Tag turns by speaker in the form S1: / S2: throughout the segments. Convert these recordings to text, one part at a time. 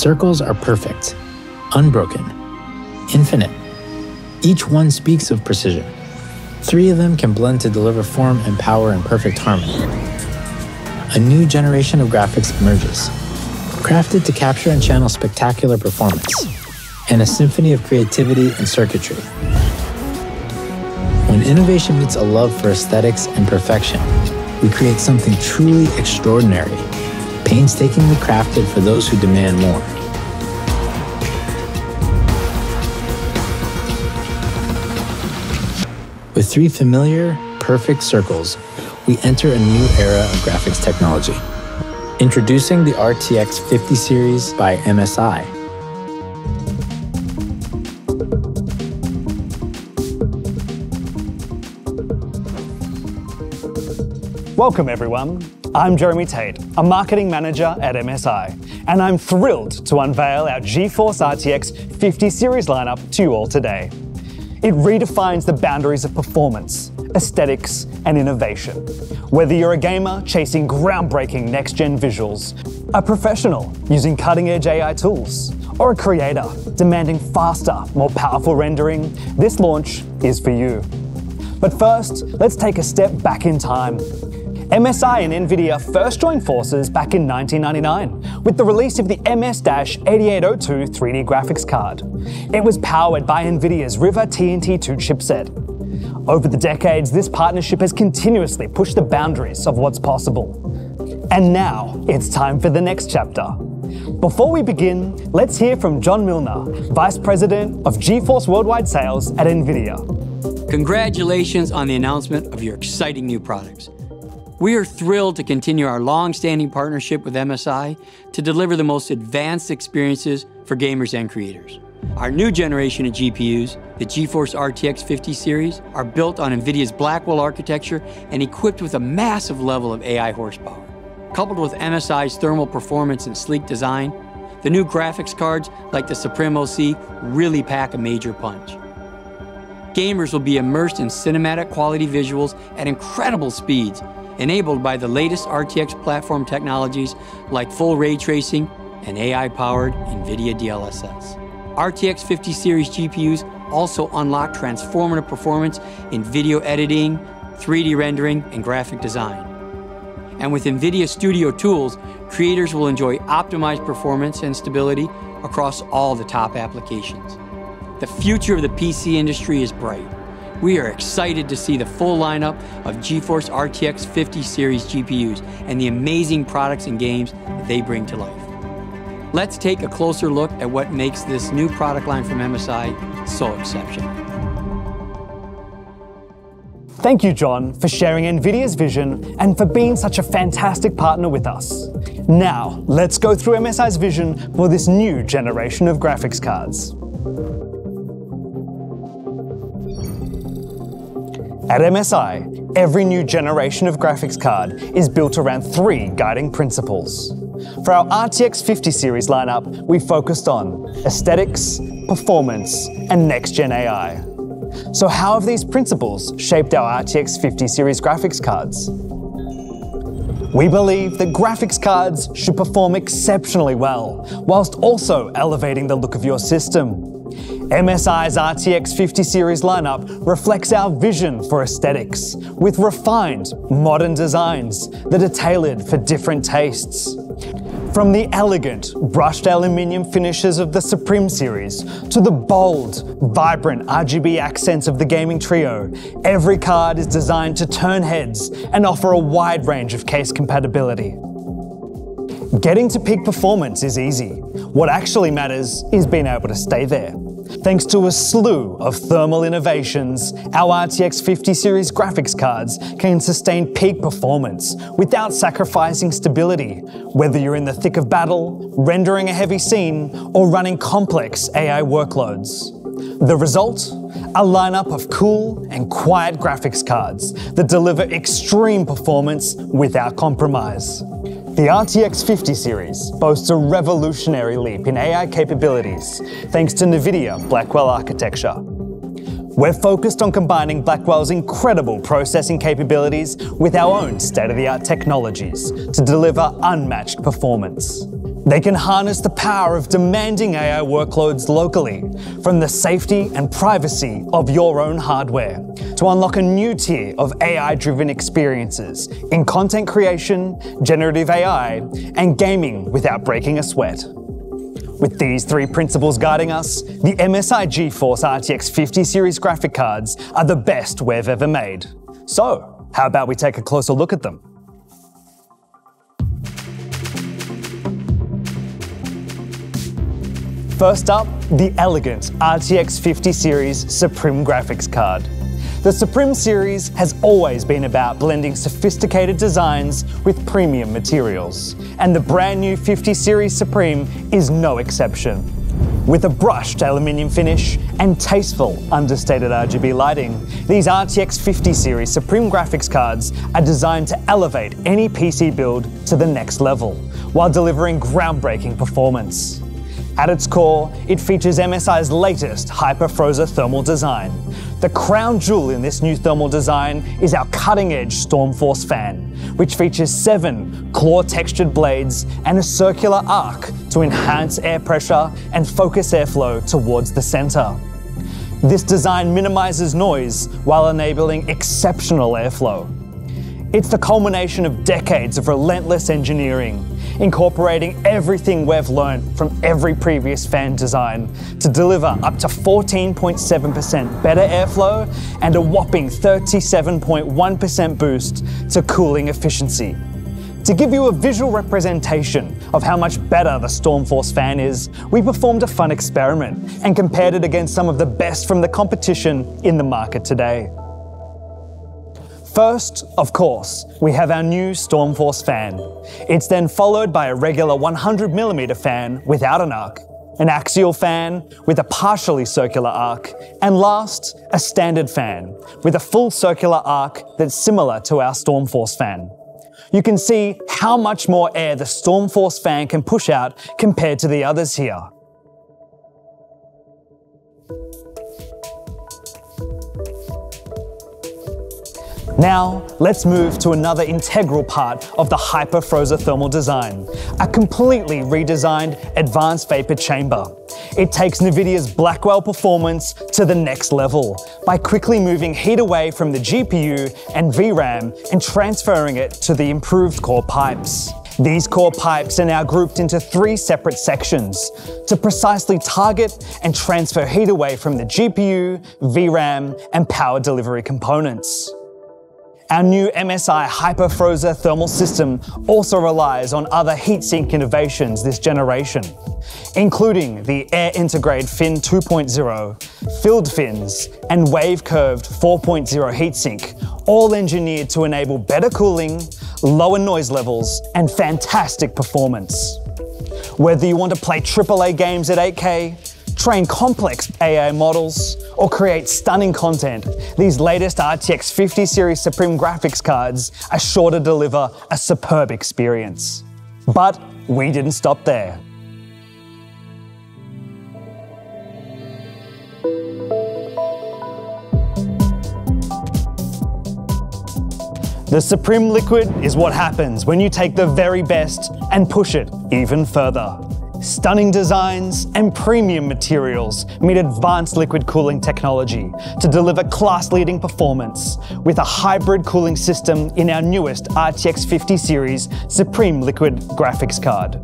S1: Circles are perfect, unbroken, infinite. Each one speaks of precision. Three of them can blend to deliver form and power in perfect harmony. A new generation of graphics emerges, crafted to capture and channel spectacular performance, and a symphony of creativity and circuitry. When innovation meets a love for aesthetics and perfection, we create something truly extraordinary, painstakingly crafted for those who demand more. With three familiar, perfect circles, we enter a new era of graphics technology. Introducing the RTX 50 series by MSI.
S2: Welcome, everyone. I'm Jeremy Tate, a marketing manager at MSI, and I'm thrilled to unveil our GeForce RTX 50 series lineup to you all today. It redefines the boundaries of performance, aesthetics, and innovation. Whether you're a gamer chasing groundbreaking next gen visuals, a professional using cutting edge AI tools, or a creator demanding faster, more powerful rendering, this launch is for you. But first, let's take a step back in time MSI and NVIDIA first joined forces back in 1999 with the release of the MS-8802 3D graphics card. It was powered by NVIDIA's Riva TNT2 chipset. Over the decades, this partnership has continuously pushed the boundaries of what's possible. And now, it's time for the next chapter. Before we begin, let's hear from John Milner, Vice President of GeForce Worldwide Sales at NVIDIA.
S3: Congratulations on the announcement of your exciting new products. We are thrilled to continue our long-standing partnership with MSI to deliver the most advanced experiences for gamers and creators. Our new generation of GPUs, the GeForce RTX 50 series, are built on NVIDIA's Blackwell architecture and equipped with a massive level of AI horsepower. Coupled with MSI's thermal performance and sleek design, the new graphics cards like the Suprim OC really pack a major punch. Gamers will be immersed in cinematic quality visuals at incredible speeds enabled by the latest RTX platform technologies like full ray tracing and AI-powered NVIDIA DLSS. RTX 50 series GPUs also unlock transformative performance in video editing, 3D rendering, and graphic design. And with NVIDIA Studio tools, creators will enjoy optimized performance and stability across all the top applications. The future of the PC industry is bright we are excited to see the full lineup of GeForce RTX 50 series GPUs and the amazing products and games that they bring to life. Let's take a closer look at what makes this new product line from MSI so exceptional.
S2: Thank you, John, for sharing NVIDIA's vision and for being such a fantastic partner with us. Now, let's go through MSI's vision for this new generation of graphics cards. At MSI, every new generation of graphics card is built around three guiding principles. For our RTX 50 series lineup, we focused on aesthetics, performance, and next-gen AI. So how have these principles shaped our RTX 50 series graphics cards? We believe that graphics cards should perform exceptionally well, whilst also elevating the look of your system. MSI's RTX 50 series lineup reflects our vision for aesthetics, with refined, modern designs that are tailored for different tastes. From the elegant, brushed aluminium finishes of the Suprim series to the bold, vibrant RGB accents of the Gaming Trio, every card is designed to turn heads and offer a wide range of case compatibility. Getting to peak performance is easy. What actually matters is being able to stay there. Thanks to a slew of thermal innovations, our RTX 50 series graphics cards can sustain peak performance without sacrificing stability, whether you're in the thick of battle, rendering a heavy scene, or running complex AI workloads. The result? A lineup of cool and quiet graphics cards that deliver extreme performance without compromise. The RTX 50 series boasts a revolutionary leap in AI capabilities thanks to NVIDIA Blackwell architecture. We're focused on combining Blackwell's incredible processing capabilities with our own state-of-the-art technologies to deliver unmatched performance. They can harness the power of demanding AI workloads locally from the safety and privacy of your own hardware to unlock a new tier of AI driven experiences in content creation, generative AI, and gaming without breaking a sweat. With these three principles guiding us, the MSI GeForce RTX 50 series graphic cards are the best we've ever made. So, how about we take a closer look at them? First up, the elegant RTX 50 series Suprim graphics card. The Suprim series has always been about blending sophisticated designs with premium materials, and the brand new 50 series Suprim is no exception. With a brushed aluminium finish and tasteful understated RGB lighting, these RTX 50 series Suprim graphics cards are designed to elevate any PC build to the next level, while delivering groundbreaking performance. At its core, it features MSI's latest Hyper Frozr thermal design. The crown jewel in this new thermal design is our cutting-edge Stormforce fan, which features seven claw-textured blades and a circular arc to enhance air pressure and focus airflow towards the center. This design minimizes noise while enabling exceptional airflow. It's the culmination of decades of relentless engineering, incorporating everything we've learned from every previous fan design to deliver up to 14.7% better airflow and a whopping 37.1% boost to cooling efficiency. To give you a visual representation of how much better the Stormforce fan is, we performed a fun experiment and compared it against some of the best from the competition in the market today. First, of course, we have our new Stormforce fan. It's then followed by a regular 100mm fan without an arc, an axial fan with a partially circular arc, and last, a standard fan with a full circular arc that's similar to our Stormforce fan. You can see how much more air the Stormforce fan can push out compared to the others here. Now, let's move to another integral part of the Hyper Frozr thermal design, a completely redesigned advanced vapor chamber. It takes NVIDIA's Blackwell performance to the next level by quickly moving heat away from the GPU and VRAM and transferring it to the improved core pipes. These core pipes are now grouped into three separate sections to precisely target and transfer heat away from the GPU, VRAM, and power delivery components. Our new MSI Hyper Frozr thermal system also relies on other heatsink innovations this generation, including the Air Antegrade Fin 2.0, filled fins, and wave curved 4.0 heatsink, all engineered to enable better cooling, lower noise levels, and fantastic performance. Whether you want to play AAA games at 8K, train complex AI models, or create stunning content, these latest RTX 50 series Suprim graphics cards are sure to deliver a superb experience. But we didn't stop there. The Suprim Liquid is what happens when you take the very best and push it even further. Stunning designs and premium materials meet advanced liquid cooling technology to deliver class-leading performance with a hybrid cooling system in our newest RTX 50 series Suprim Liquid graphics card.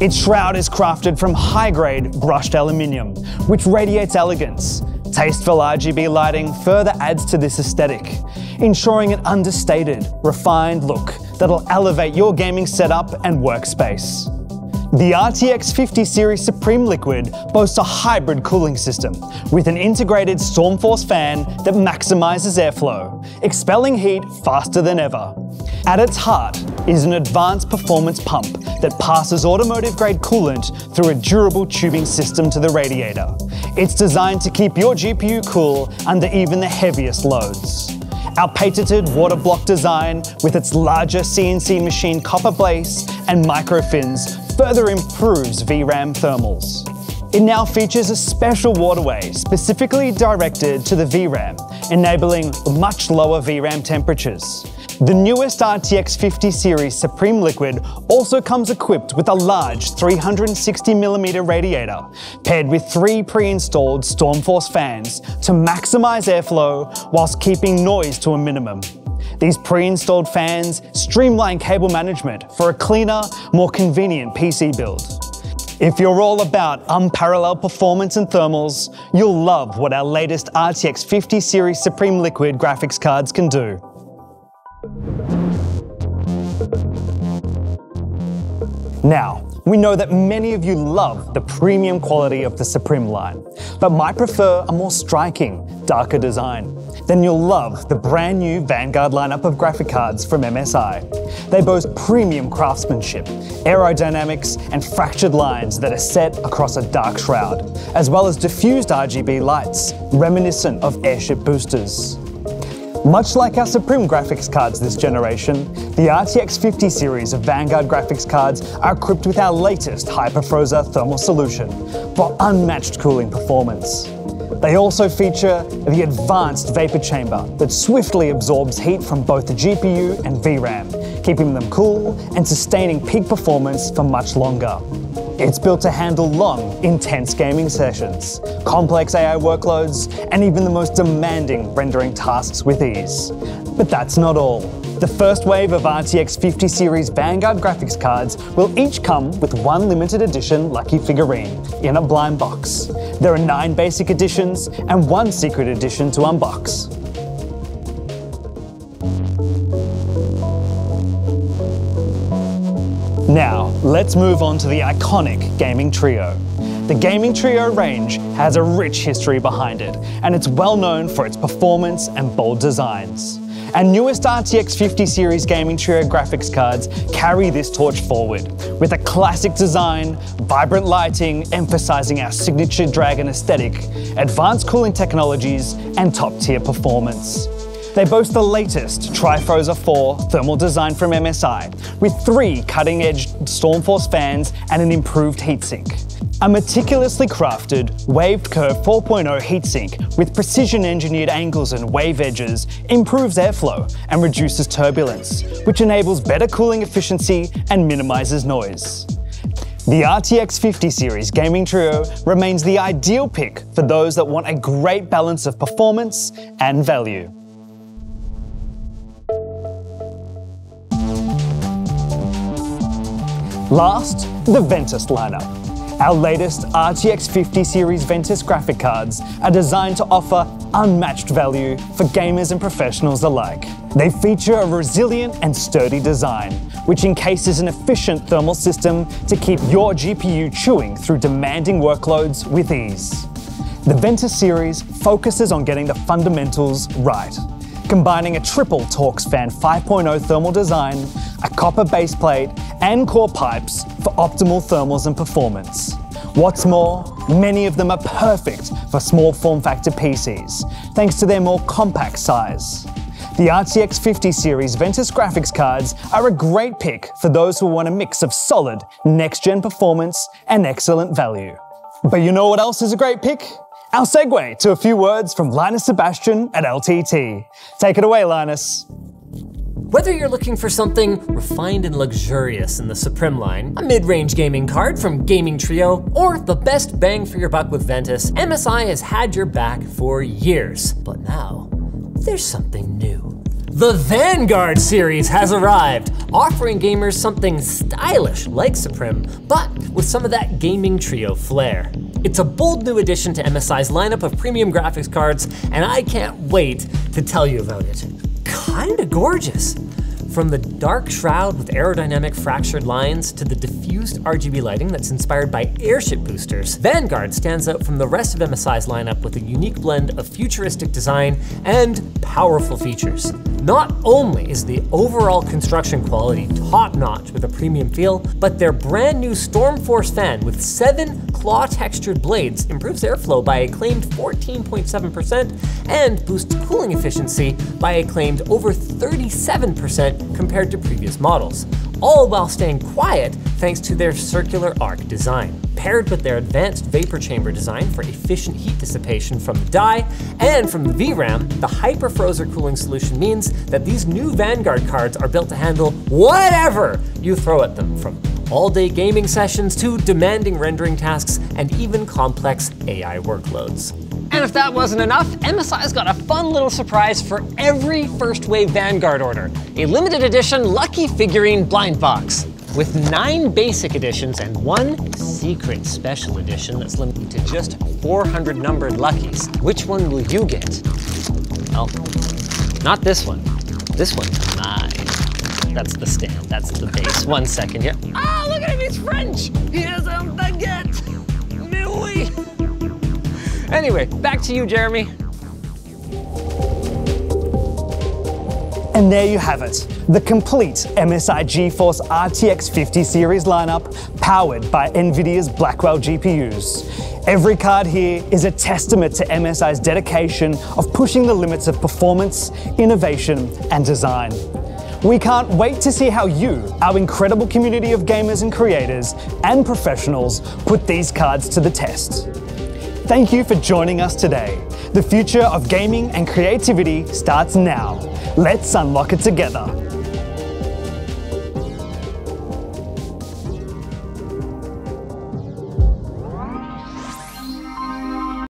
S2: Its shroud is crafted from high-grade brushed aluminium, which radiates elegance. Tasteful RGB lighting further adds to this aesthetic, ensuring an understated, refined look that'll elevate your gaming setup and workspace. The RTX 50 series Suprim Liquid boasts a hybrid cooling system with an integrated Stormforce fan that maximizes airflow, expelling heat faster than ever. At its heart is an advanced performance pump that passes automotive grade coolant through a durable tubing system to the radiator. It's designed to keep your GPU cool under even the heaviest loads. Our patented water block design with its larger CNC machine copper base and micro fins further improves VRAM thermals. It now features a special waterway specifically directed to the VRAM, enabling much lower VRAM temperatures. The newest RTX 50 series Suprim Liquid also comes equipped with a large 360mm radiator, paired with three pre-installed Stormforce fans to maximize airflow whilst keeping noise to a minimum. These pre-installed fans streamline cable management for a cleaner, more convenient PC build. If you're all about unparalleled performance and thermals, you'll love what our latest RTX 50 series Suprim Liquid graphics cards can do. Now, we know that many of you love the premium quality of the Suprim line, but might prefer a more striking, darker design. Then you'll love the brand new Vanguard lineup of graphic cards from MSI. They boast premium craftsmanship, aerodynamics, and fractured lines that are set across a dark shroud, as well as diffused RGB lights, reminiscent of airship boosters. Much like our Suprim graphics cards this generation, the RTX 50 series of Vanguard graphics cards are equipped with our latest Hyper Frozr thermal solution for unmatched cooling performance. They also feature the advanced vapor chamber that swiftly absorbs heat from both the GPU and VRAM, keeping them cool and sustaining peak performance for much longer. It's built to handle long, intense gaming sessions, complex AI workloads, and even the most demanding rendering tasks with ease. But that's not all. The first wave of RTX 50 series Vanguard graphics cards will each come with one limited edition lucky figurine in a blind box. There are nine basic editions and one secret edition to unbox. Now, let's move on to the iconic Gaming Trio. The Gaming Trio range has a rich history behind it, and it's well known for its performance and bold designs. Our newest RTX 50 series Gaming Trio graphics cards carry this torch forward, with a classic design, vibrant lighting emphasizing our signature Dragon aesthetic, advanced cooling technologies, and top-tier performance. They boast the latest Tri Frozr 4 thermal design from MSI, with three cutting-edge Stormforce fans and an improved heatsink. A meticulously crafted, waved curve 4.0 heatsink with precision engineered angles and wave edges improves airflow and reduces turbulence, which enables better cooling efficiency and minimizes noise. The RTX 50 series gaming trio remains the ideal pick for those that want a great balance of performance and value. Last, the Ventus lineup. Our latest RTX 50 series Ventus graphic cards are designed to offer unmatched value for gamers and professionals alike. They feature a resilient and sturdy design, which encases an efficient thermal system to keep your GPU chewing through demanding workloads with ease. The Ventus series focuses on getting the fundamentals right, combining a triple Torx Fan 5.0 thermal design, a copper base plate, and core pipes for optimal thermals and performance. What's more, many of them are perfect for small form factor PCs, thanks to their more compact size. The RTX 50 series Ventus graphics cards are a great pick for those who want a mix of solid, next-gen performance and excellent value. But you know what else is a great pick? Our segue to a few words from Linus Sebastian at LTT. Take it away, Linus.
S4: Whether you're looking for something refined and luxurious in the Suprim line, a mid-range gaming card from Gaming Trio, or the best bang for your buck with Ventus, MSI has had your back for years. But now, there's something new. The Vanguard series has arrived, offering gamers something stylish like Suprim, but with some of that Gaming Trio flair. It's a bold new addition to MSI's lineup of premium graphics cards, and I can't wait to tell you about it kinda gorgeous. From the dark shroud with aerodynamic fractured lines to the diffused RGB lighting that's inspired by airship boosters, Vanguard stands out from the rest of MSI's lineup with a unique blend of futuristic design and powerful features. Not only is the overall construction quality top notch with a premium feel, but their brand new Stormforce fan with seven claw textured blades improves airflow by a claimed 14.7% and boosts cooling efficiency by a claimed over 37% compared to previous models. all while staying quiet thanks to their circular arc design. Paired with their advanced vapor chamber design for efficient heat dissipation from the die and from the VRAM, the Hyper Frozr cooling solution means that these new Vanguard cards are built to handle whatever you throw at them, from all-day gaming sessions to demanding rendering tasks and even complex AI workloads.
S5: And if that wasn't enough, MSI's got a fun little surprise for every First Wave Vanguard order. A limited edition Lucky Figurine blind box. With nine basic editions and one secret special edition that's limited to just 400 numbered Luckies. Which one will you get? Well, not this one. This one. That's the stand, that's the base. One second here. Ah, look at him, he's French! He has a baguette! Mais oui! Anyway, back to you, Jeremy.
S2: And there you have it, the complete MSI GeForce RTX 50 series lineup powered by NVIDIA's Blackwell GPUs. Every card here is a testament to MSI's dedication of pushing the limits of performance, innovation, and design. We can't wait to see how you, our incredible community of gamers and creators and professionals, put these cards to the test. Thank you for joining us today. The future of gaming and creativity starts now. Let's unlock it together.